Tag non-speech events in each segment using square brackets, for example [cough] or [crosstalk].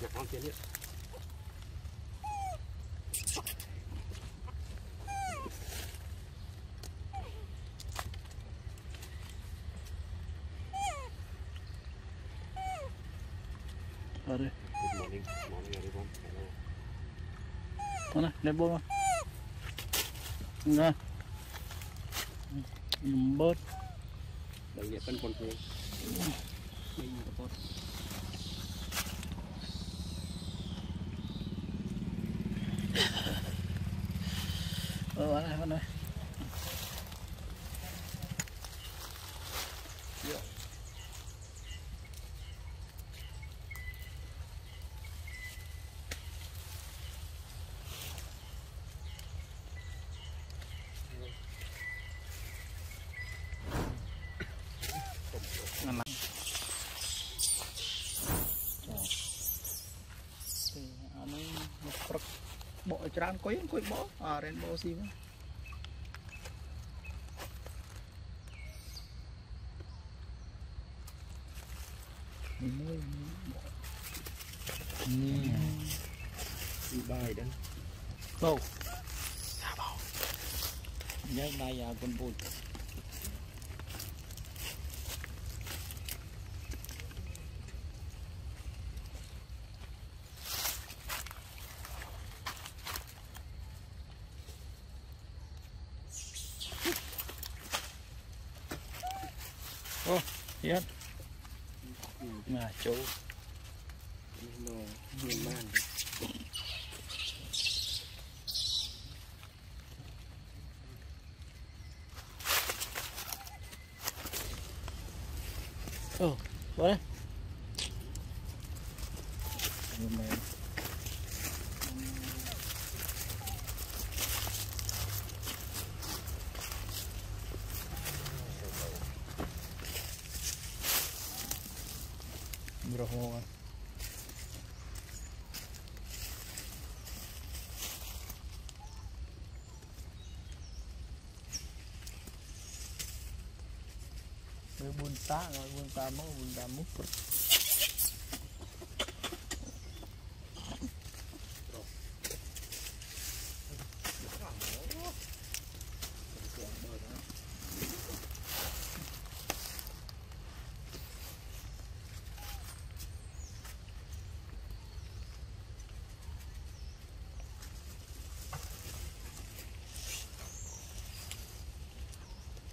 nhặt con kia đi Good morning. Good morning, everyone. Hello. con này lên bông nè bớt Đây là phân con thuê. Đây là con. Ờ bạn này bạn này ngon lắm thì ở đây một bậc tràn quấy quấy bó? À rainbow nè. Đi bài đấy. bầu. Dạ nhớ đây à con ô yes mà chú Nó miền man. Ồ, vào đây. Nhưng hồ rồi Mới buôn tá rồi buôn tá mất buôn tá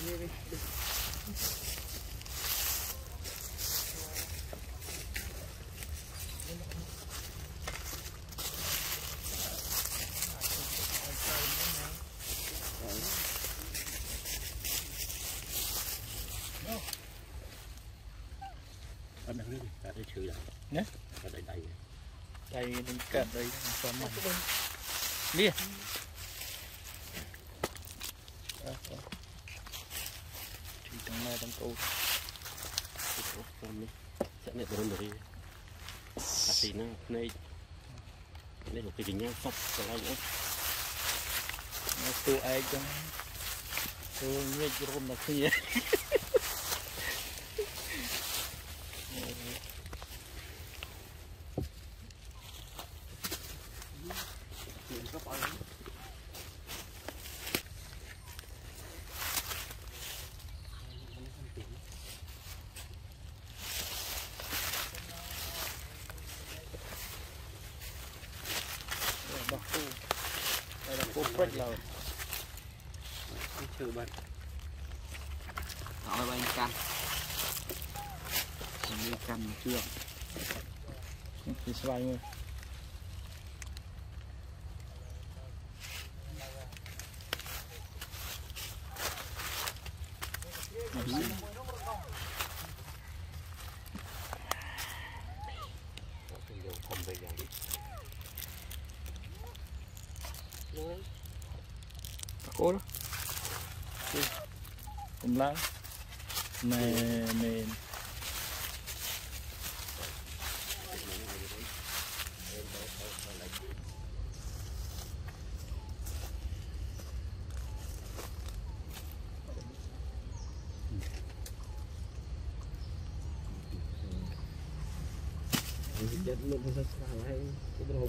Ở đây ở đây trừ lại. Nhé. Ở đây đây. Đây mình cận đây cho mình. Đi. ទាំងម៉ែទាំងប្អូនពីប្អូនខ្ញុំនេះចាក់នេះបរិមរីអាទីហ្នឹងភ្នែកនេះលោកគេកញ្ញាសពកន្លែងអីមកទូឯងចឹងទូញេករួមដល់គ្នា là Trừ bạn. hỏi bên canh bên canh chưa? Thì xoay người cô đó. Cùng lắm này này Chết luôn không sao hay cái đồ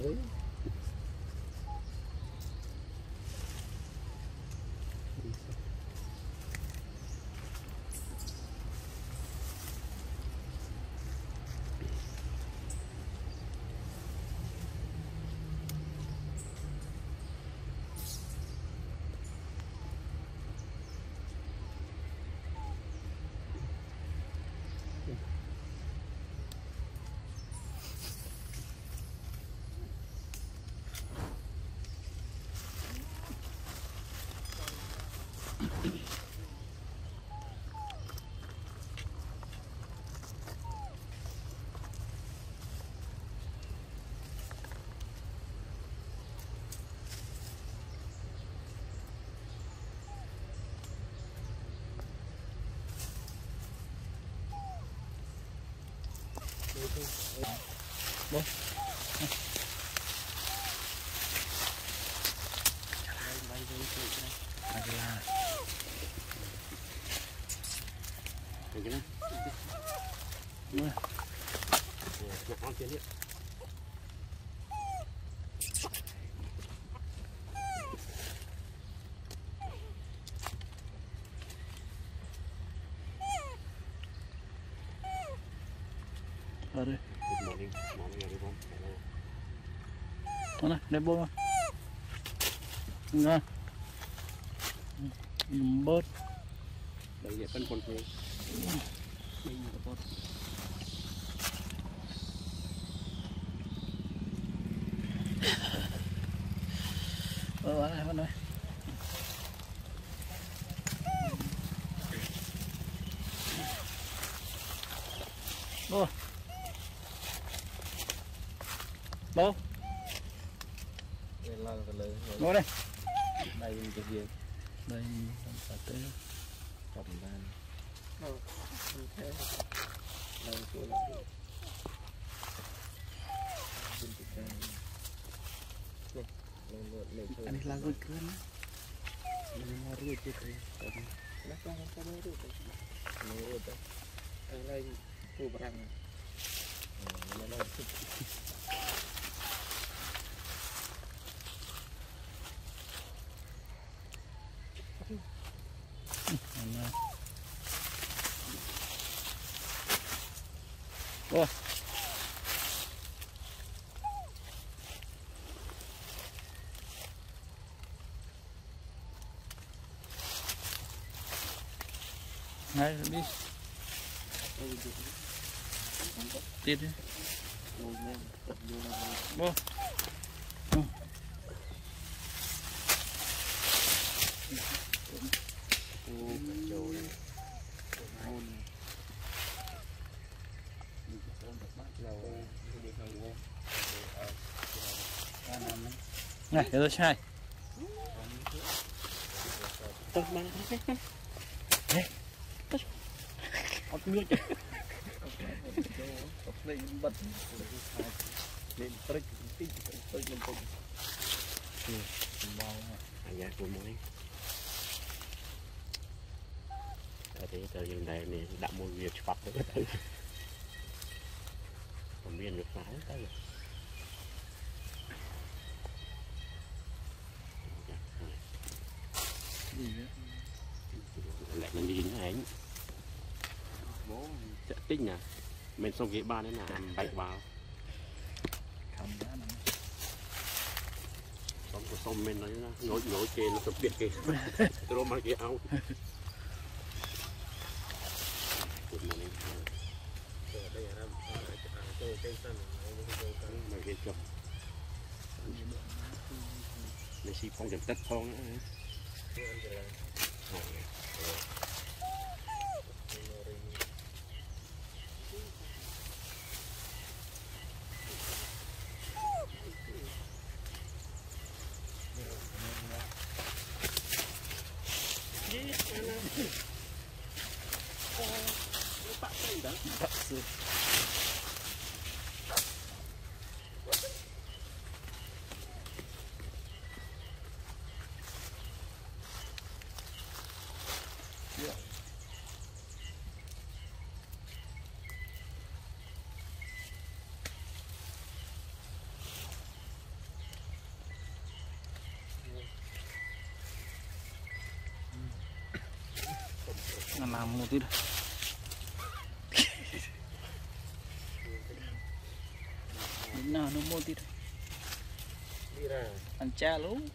với Được chưa? Mưa. Nhặt con kia đi. ở đây Good morning. Morning everyone. Hello. Đó này đây bố ngon bớt. Đây là phân con thuê. Đây là con. ờ bạn này bạn này. Bố bố là bố đây Đây cái việc đây làm sao tới cầm lên. Đây chỗ là Xin tự trang. Này, lên lên lên thôi. anh làm cái cơn Lên mà rưỡi chứ thôi. Cầm. Lắc lắc lắc lắc rưỡi thôi. Nó rưỡi thôi. Đây đây cô barang. Ờ, nó nó thích. Ủa. Ngay đi Tiếp đi Ngồi lên, tập vô là Bố cô cả chỗ này. Ngôn. Lâu đi không ngôn. Này, để tôi sai Tớ mang Ọt nước lên bật. Lên lên. Mau. Ở đây dừng đây này đã việc. Còn miền được lái tới rồi. Dạ, rồi. Gì lại lần đi nữa anh Bố sẽ tích nè mình xong ghế ba đấy là bảy vào xong của xong mình nói nói nói trên nó sập biệt kì tôi mang cái áo Good morning. đây là chơi cây xanh. Mà phong chấm Okay. Làm một tí đây. [laughs] Đến nào nó mua tí đây. Ăn cha luôn.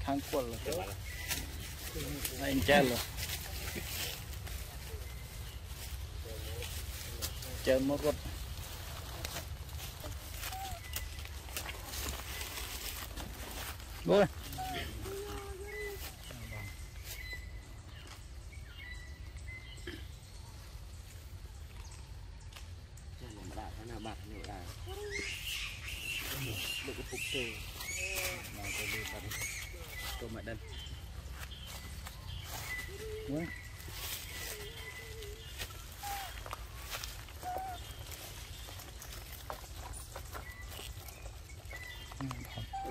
Khang quần là Cái Ăn cha luôn. Chơi một gọt. Boa ơi. làm bạc cái nào bạc nhiều là được cái phục tề Nào tôi đi tận tôi mẹ đần.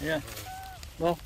Dạ. Yeah. Well.